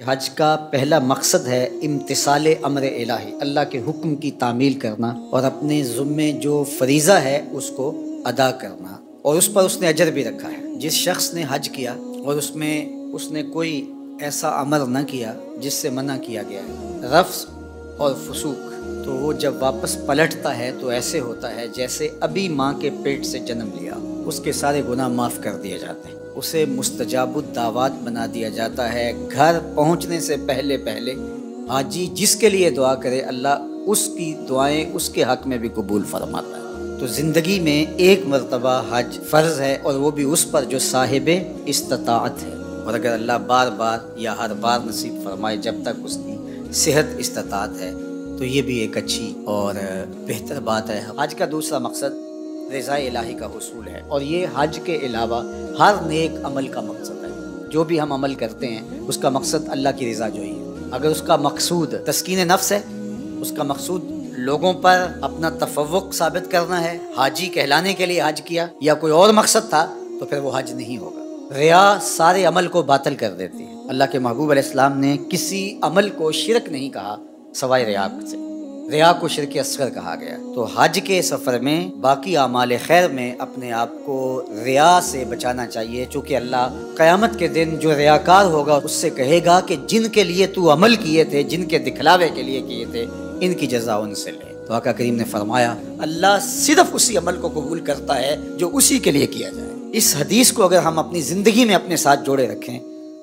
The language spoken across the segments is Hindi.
हज का पहला मकसद है इम्तसाल अमर इलाही, अल्लाह के हुक्म की तामील करना और अपने ज़ुम्मे जो फरीज़ा है उसको अदा करना। और उस पर उसने अजर भी रखा है। जिस शख्स ने हज किया और उसमें उसने कोई ऐसा अमर न किया जिससे मना किया गया है। रफ्स और फसूक तो वो जब वापस पलटता है तो ऐसे होता है जैसे अभी माँ के पेट से जन्म लिया। उसके सारे गुनाह माफ़ कर दिए जाते हैं। उसे दावात बना दिया जाता है। घर पहुँचने से पहले पहले हाजी जिसके लिए दुआ करे, अल्लाह उसकी दुआएँ उसके हक में भी कबूल फरमाता है। तो ज़िंदगी में एक मरतबा हज फ़र्ज़ है और वो भी उस पर जो साहिब इस्तात है। और अगर अल्लाह बार बार या हर बार नसीब फरमाए जब तक उसकी सेहत इस्तात है तो ये भी एक अच्छी और बेहतर बात है। हज का दूसरा मकसद रज़ा इलाही का हसूल है। और ये हज के अलावा हर नेक अमल का मकसद है। जो भी हम अमल करते हैं, उसका मकसद अल्लाह की रज़ा जो ही अगर उसका मकसूद तस्किन नफ्स है, उसका मकसूद लोगों पर अपना तफवक साबित करना है, हाजी कहलाने के लिए हज किया, या कोई और मकसद था तो फिर वो हज नहीं होगा। रिया सारे अमल को बातल कर देती है। अल्लाह के महबूब ने किसी अमल को शिरक नहीं कहा, सवाए रिया से। रिया को शिरक असगर कहा गया। तो हज के सफ़र में बाकी आमाल खैर में अपने आप को रिया से बचाना चाहिए, चूँकि अल्लाह क़यामत के दिन जो रियाकार होगा, उससे कहेगा कि जिनके लिए तू अमल किए थे, जिनके दिखलावे के लिए किए थे, इनकी जजा उनसे ले। तो आका करीम ने फरमाया, अल्लाह सिर्फ़ उसी अमल को कबूल करता है जो उसी के लिए किया जाए। इस हदीस को अगर हम अपनी ज़िंदगी में अपने साथ जोड़े रखें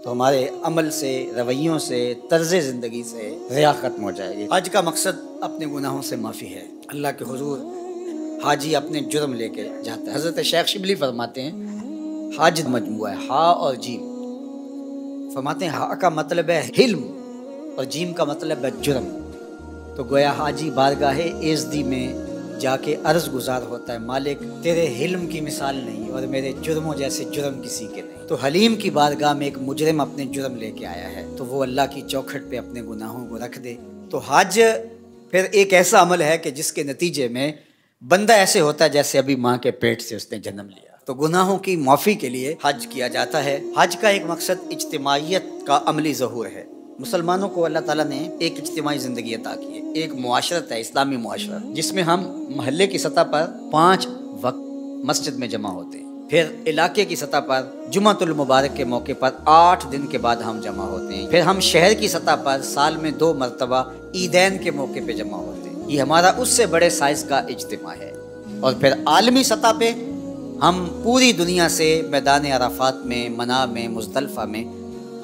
तो हमारे अमल से, रवैयों से, तर्ज ज़िंदगी से रिया ख़त्म हो जाएगी। आज का मकसद अपने गुनाहों से माफ़ी है। अल्लाह के हजूर हाजी अपने जुर्म लेके जाते हैं। हज़रत शेख शिबली फरमाते हैं हाज मजमू है, हा और जीम फरमाते हैं, हा का मतलब है हिल्म और जीम का मतलब है जुर्म। तो गोया हाजी बारगाह एजदी में जाके अर्ज़ गुजार होता है, मालिक, तेरे हिल्म की मिसाल नहीं और मेरे जुर्मों जैसे जुर्म किसी के नहीं। तो हलीम की बारगाह में एक मुजरम अपने जुर्म लेके आया है तो वो अल्लाह की चौखट पे अपने गुनाहों को रख दे। तो हज फिर एक ऐसा अमल है कि जिसके नतीजे में बंदा ऐसे होता है जैसे अभी माँ के पेट से उसने जन्म लिया। तो गुनाहों की माफ़ी के लिए हज किया जाता है। हज का एक मकसद इज्तमाहीत का अमली जहूर है। मुसलमानों को अल्लाह ताला ने एक इज्तमाही ज़िंदगी अता की है। एक मुआशरत है, इस्लामी मुआशरत, जिसमें हम महल्ले की सतह पर पाँच वक्त मस्जिद में जमा होते हैं। फिर इलाके की सतह पर जुमातुल मुबारक के मौके पर आठ दिन के बाद हम जमा होते हैं। फिर हम शहर की सतह पर साल में दो मरतबा ईदैन के मौके पर जमा होते हैं। ये हमारा उससे बड़े साइज़ का इज्तम है। और फिर आलमी सतह पे हम पूरी दुनिया से मैदान अराफात में मना में मुजतलफ़ा में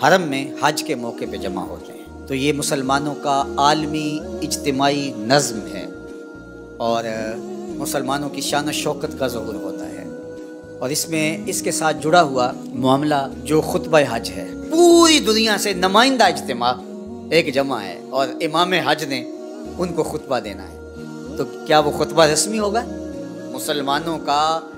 हरम में हज के मौके पे जमा होते हैं तो ये मुसलमानों का आलमी इज्तमाही नज़म है और मुसलमानों की शान शौकत का जहूर होता है। और इसमें इसके साथ जुड़ा हुआ मामला जो खुतब हज है, पूरी दुनिया से नुमाइंदा इज्तम एक जमा है और इमाम हज ने उनको खुतबा देना है। तो क्या वो खुतबा रस्मी होगा? मुसलमानों का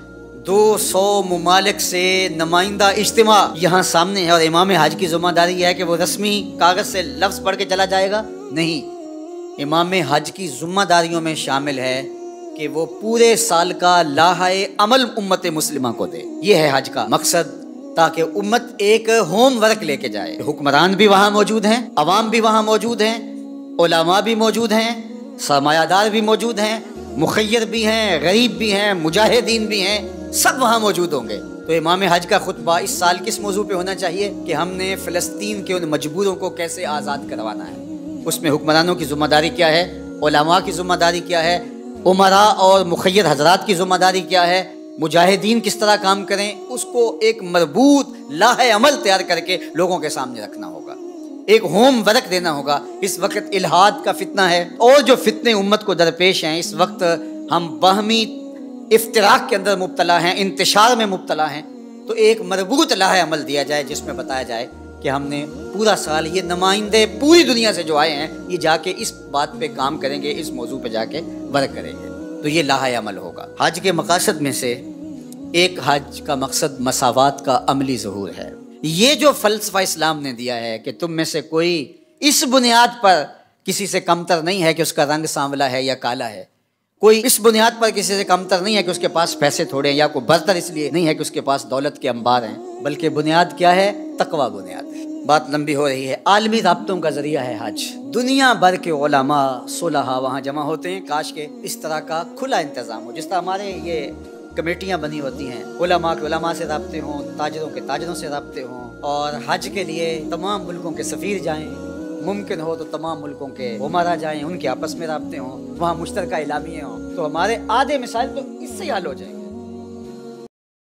दो सौ ममालिक से नुमाइंदा इज्तम। यहाँ सामने है और इमाम हज की ज़िम्मेदारी है कि वो रस्मी कागज़ से लफ्ज़ पढ़ के चला जाएगा। नहीं, इमाम हज की ज़िम्मेदारियों में शामिल है कि वो पूरे साल का लाहे अमल उम्मत मुस्लिमा को दे। ये है हज का मकसद, ताकि उम्मत एक होम वर्क लेके जाए। हुक्मरान भी वहाँ मौजूद हैं, अवाम भी वहाँ मौजूद हैं ओलामा भी मौजूद हैं, सरमायादार भी मौजूद हैं मुखैर भी हैं, गरीब भी हैं, मुजाहिदीन भी हैं। सब वहाँ मौजूद होंगे। तो इमाम हज का खुतबा इस साल किस मौजू पे होना चाहिए कि हमने फ़लस्तीन के उन मजबूरों को कैसे आज़ाद करवाना है? उसमें हुक्मरानों की ज़िम्मेदारी क्या है? ओलामा की ज़िम्मेदारी क्या है? उमरा और मुखैर हजरात की ज़िम्मेदारी क्या है? मुजाहिदीन किस तरह काम करें? उसको एक मज़बूत लाह अमल तैयार करके लोगों के सामने रखना होगा। एक होम वर्क देना होगा। इस वक्त इलाहाद का फितना है। और जो फितने उम्मत को दरपेश हैं, इस वक्त हम बहमी इफ्तराक के अंदर मुबतला हैं, इंतशार में मुबतला हैं तो एक मज़बूत लाह अमल दिया जाए, जिसमें बताया जाए कि हमने पूरा साल ये नुमाइंदे पूरी दुनिया से जो आए हैं, ये जाके इस बात पे काम करेंगे, इस मौजू पे जाके वर्क करेंगे। तो ये लाह अमल होगा। हज के मकासद में से एक हज का मकसद मसावत का अमली जहूर है। ये जो फ़लसफ़ा इस्लाम ने दिया है कि तुम में से कोई इस बुनियाद पर किसी से कमतर नहीं है कि उसका रंग सांवला है या काला है कोई इस बुनियाद पर किसी से कमतर नहीं है कि उसके पास पैसे थोड़े हैं या कोई बरतर इसलिए नहीं है कि उसके पास दौलत के अंबार हैं, बल्कि बुनियाद क्या है? तकवा बुनियाद। है बात लंबी हो रही है। आलमी रबतों का ज़रिया है हज। दुनिया भर के ओलामा सोलहा वहाँ जमा होते हैं। काश के इस तरह का खुला इंतज़ाम हो। जिस तरह हमारे ये कमेटियाँ बनी होती हैं। उलमा के उलमा से रबते हों, ताजरों के ताजरों से रबते हों। और हज के लिए तमाम मुल्कों के सफ़ीर जाएँ। मुमकिन हो तो तमाम मुल्कों के वो मारा जाए, उनके आपस में रबते हों, वहाँ मुश्तर इलामी हों तो हमारे आधे मिसाइल तो इससे हल हो जाएँगे।